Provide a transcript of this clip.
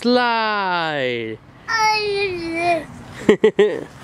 Slide!